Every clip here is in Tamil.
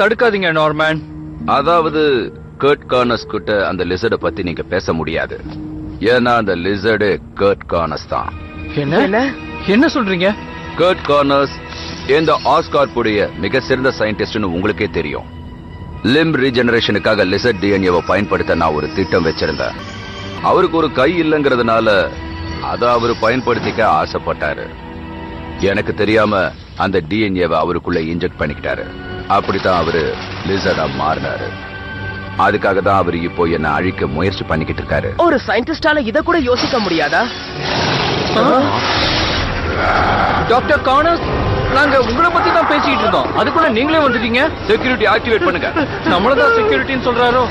தடுக்காதீங்க நார்மன் அதாவது கர்ட் கார்னஸ் கிட்ட அந்த லிசர்ட பத்தி நீங்க பேச முடியாது. ஏன்னா அந்த லிசர்டு கர்ட் கார்னஸ் தான். என்ன? என்ன? சொல்றீங்க? கர்ட் கார்னஸ் இந்த ஆஸ்கார் உடைய மிக சிறந்த சயின்டிஸ்ட்னு உங்களுக்கே தெரியும். லிம் ரீஜெனரேஷனுக்காக லிசர்ட் டிஎன்ஏவை பயன்படுத்த நான் ஒரு திட்டம் வச்சிருந்தேன். அவருக்கு ஒரு கை இல்லைங்கிறதுனால அதை அவர் பயன்படுத்திக்க ஆசைப்பட்டாரு. எனக்கு தெரியாம அந்த டிஎன்ஏவை அவருக்குள்ள இன்ஜெக்ட் பண்ணிக்கிட்டாரு. அப்படித்தான் அவரு லிசர்டா மாறினாரு. அதுக்காக தான் அவர் இப்போ என்ன அழிக்க முயற்சி பண்ணிக்கிட்டு இருக்காரு. ஒரு சயின்டிஸ்டால இத கூட யோசிக்க முடியாதா? டாக்டர் கார்னஸ் நாங்க உங்களை பத்தி தான் பேசிட்டு இருந்தோம். அதுக்குள்ள நீங்களே வந்துட்டீங்க. செக்யூரிட்டி ஆக்டிவேட் பண்ணுங்க. நம்மளதான் செக்யூரிட்டின்னு சொல்றாரோ?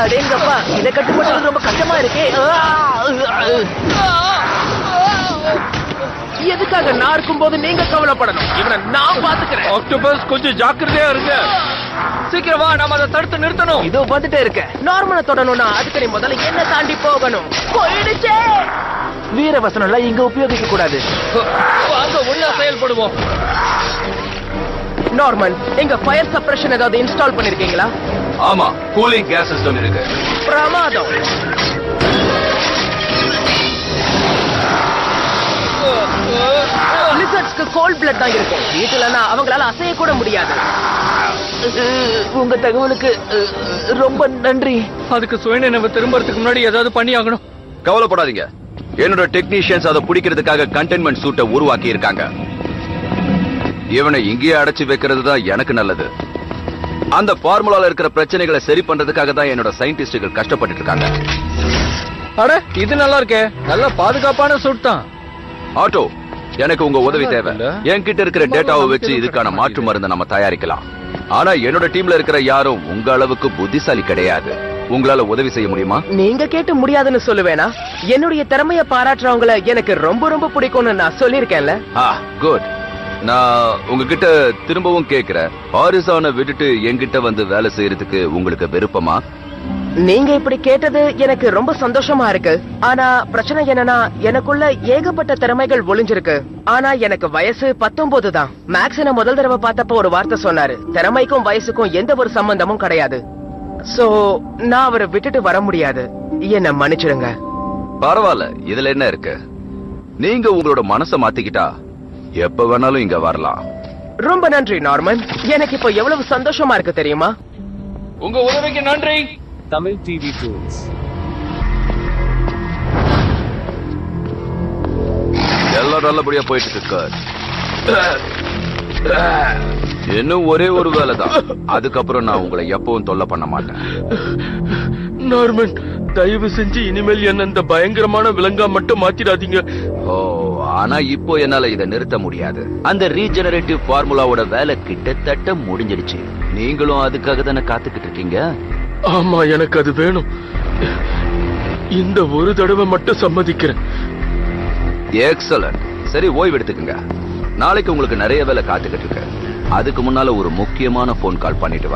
அடேங்கப்பா இத கட்டுப்படுறது ரொம்ப கஷ்டமா இருக்கே. எதுக்காக நான் இருக்கும்போது நீங்க கவலைப்படணும். இவனை நான் பாத்துக்கிறேன் ஆக்டோபஸ் கொஞ்சம் ஜாக்கிரதையா இருங்க. சீக்கிரம் வா நாம அதை தடுத்து நிறுத்தணும். இதோ வந்துட்டே இருக்க. நார்மலை தொடணும்னா அதுக்கு நீ முதல்ல என்ன தாண்டி போகணும். போயிடுச்சே. வீரவசனம் எல்லாம் இங்க உபயோகிக்க கூடாது. வாங்க உள்ள செயல்படுவோம். நார்மன் எங்க ஃபயர் சப்ரஷன் ஏதாவது இன்ஸ்டால் பண்ணிருக்கீங்களா? ஆமா கூலிங் கேஸ் சிஸ்டம் இருக்கு. பிரமாதம். தான் இருக்கும். வீட்டுலனா அவங்களால அசைய கூட முடியாது. உங்க தகவலுக்கு ரொம்ப நன்றி. அதுக்கு சுயநினைவு திரும்பறதுக்கு முன்னாடி ஏதாவது பண்ணி ஆகணும். கவலைப்படாதீங்க. என்னோட டெக்னீஷியன்ஸ் அதை பிடிக்கிறதுக்காக கண்டெய்ன்மெண்ட் சூட்டை உருவாக்கி இருக்காங்க இவனை இங்கேயே அடைச்சு வைக்கிறது தான் எனக்கு நல்லது. அந்த ஃபார்முலால இருக்கிற பிரச்சனைகளை சரி பண்றதுக்காக தான் என்னோட சயின்டிஸ்டுகள் கஷ்டப்பட்டுட்டு இருக்காங்க. அட இது நல்லா இருக்கே. நல்ல பாதுகாப்பான சூட் தான். ஆட்டோ எனக்கு உங்க உதவி தேவை. என்கிட்ட இருக்கிற டேட்டாவை வச்சு இதுக்கான மாற்று மருந்தை நம்ம தயாரிக்கலாம். ஆனா என்னோட டீம்ல இருக்கிற யாரும் உங்க அளவுக்கு புத்திசாலி கிடையாது. உங்களால உதவி செய்ய முடியுமா? நீங்க கேட்டு முடியாதுன்னு சொல்லுவேனா? என்னுடைய திறமைய பாராட்டுறவங்கள எனக்கு ரொம்ப ரொம்ப பிடிக்கும்னு நான் சொல்லியிருக்கேன்ல. ஆ குட் நான் உங்ககிட்ட திரும்பவும் கேக்குறேன் ஹாரிசான விட்டுட்டு என்கிட்ட வந்து வேலை செய்யறதுக்கு உங்களுக்கு விருப்பமா? நீங்க இப்படி கேட்டது எனக்கு ரொம்ப சந்தோஷமா இருக்கு. ஆனா பிரச்சனை என்னன்னா எனக்குள்ள ஏகப்பட்ட திறமைகள் ஒளிஞ்சிருக்கு. ஆனா எனக்கு வயசு பத்தொன்பது தான். மேக்ஸ் என்ன முதல் தடவை பார்த்தப்ப ஒரு வார்த்தை சொன்னாரு. திறமைக்கும் வயசுக்கும் எந்த ஒரு சம்பந்தமும் கிடையாது. சோ நான் அவரை விட்டுட்டு வர முடியாது. என்ன மன்னிச்சிடுங்க. பரவாயில்ல. இதுல என்ன இருக்கு? நீங்க உங்களோட மனசை மாத்திக்கிட்டா எப்ப வேணாலும் இங்க வரலாம். ரொம்ப நன்றி நார்மன். எனக்கு இப்போ எவ்வளவு சந்தோஷமா இருக்கு தெரியுமா? உங்க உதவிக்கு நன்றி. Tamil TV Tools. எல்லாம் நல்லபடியா போயிட்டு இருக்கு இன்னும் ஒரே ஒரு வேலை தான். அதுக்கப்புறம் நான் உங்களை எப்பவும் தொல்லை பண்ண மாட்டேன். நார்மன் தயவு செஞ்சு இனிமேல் என்ன இந்த பயங்கரமான விலங்கா மட்டும் மாத்திடாதீங்க. ஓ ஆனா இப்போ என்னால இதை நிறுத்த முடியாது. அந்த ரீஜெனரேட்டிவ் ஃபார்முலாவோட வேலை கிட்டத்தட்ட முடிஞ்சிடுச்சு. நீங்களும் அதுக்காக தானே காத்துக்கிட்டு இருக்கீங்க? ஆமா எனக்கு அது வேணும். இந்த ஒரு தடவை மட்டும் சம்மதிக்கிறேன். எக்ஸலன்ட் சரி ஓய்வு எடுத்துக்கங்க நாளைக்கு உங்களுக்கு நிறைய வேலை காத்துக்கிட்டு இருக்கு. அதுக்கு முன்னால ஒரு முக்கியமான போன் கால் பண்ணிட்டு